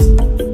you.